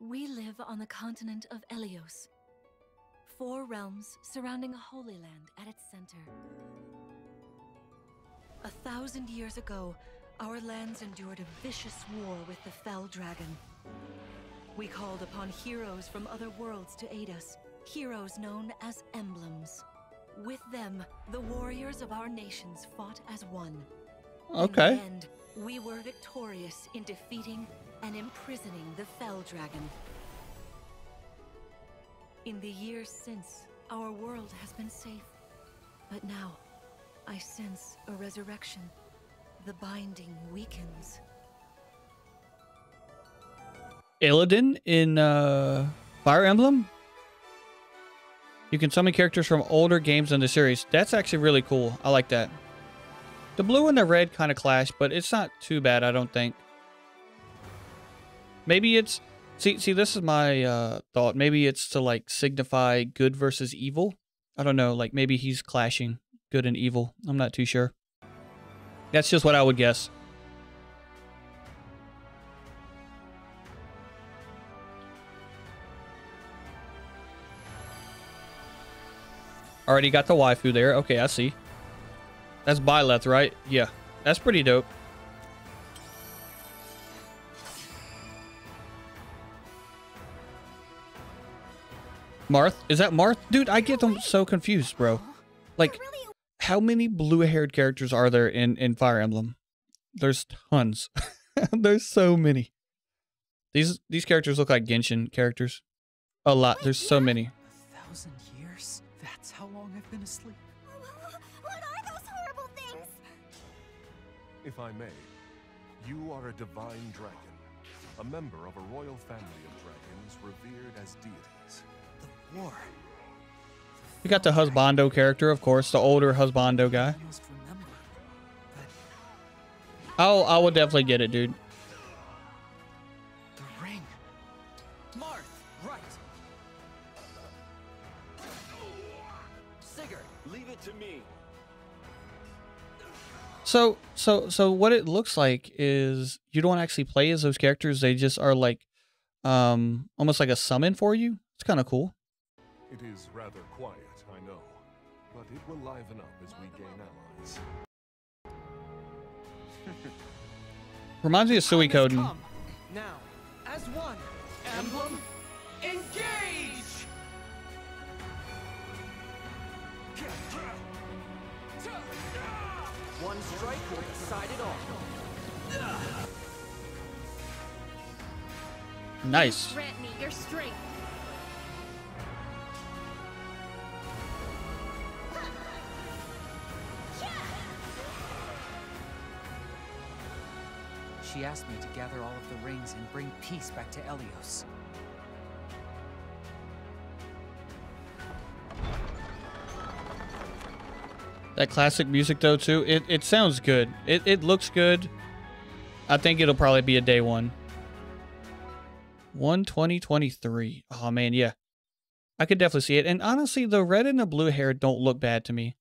We live on the continent of Elyos. Four realms surrounding a holy land at its center. A thousand years ago, our lands endured a vicious war with the Fell Dragon. We called upon heroes from other worlds to aid us, heroes known as emblems. With them, the warriors of our nations fought as one. Okay. In the end, we were victorious in defeating and imprisoning the Fell Dragon. In the years since, our world has been safe. But now, I sense a resurrection. The binding weakens. Illidan in uh, Fire Emblem. You can summon characters from older games in the series. That's actually really cool. I like that. The blue and the red kind of clash, but it's not too bad, I don't think. Maybe it's see see this is my uh, thought. Maybe it's to like signify good versus evil. I don't know. Like maybe he's clashing good and evil. I'm not too sure. That's just what I would guess. Already got the waifu there. Okay, I see. That's Byleth, right? Yeah. That's pretty dope. Marth? Is that Marth? Dude, I get them so confused, bro. Like, how many blue-haired characters are there in, in Fire Emblem? There's tons. There's so many. These these characters look like Genshin characters. A lot. There's so many. A thousand years? That's how long I've been asleep. What are those horrible things? If I may, you are a divine dragon, a member of a royal family of dragons revered as deities. War. We got the Husbando character, of course, the older Husbando guy. I must remember. But Oh, I will definitely get it, dude. the ring. Marth, right. Sigurd, leave it to me. So, so, so what it looks like is you don't actually play as those characters. They just are like, um, almost like a summon for you. It's kind of cool. It is rather quiet, I know, but it will liven up as we gain allies. Reminds me of Sui has Suikoden. come. Now, as one, emblem, engage! One strike will decide it all. Nice. Grant me your strength. She asked me to gather all of the rings and bring peace back to Elyos. That classic music though too. It it sounds good. It it looks good. I think it'll probably be a day one. One twenty twenty three. Oh man, yeah. I could definitely see it. And honestly, the red and the blue hair don't look bad to me.